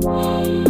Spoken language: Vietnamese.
Bye.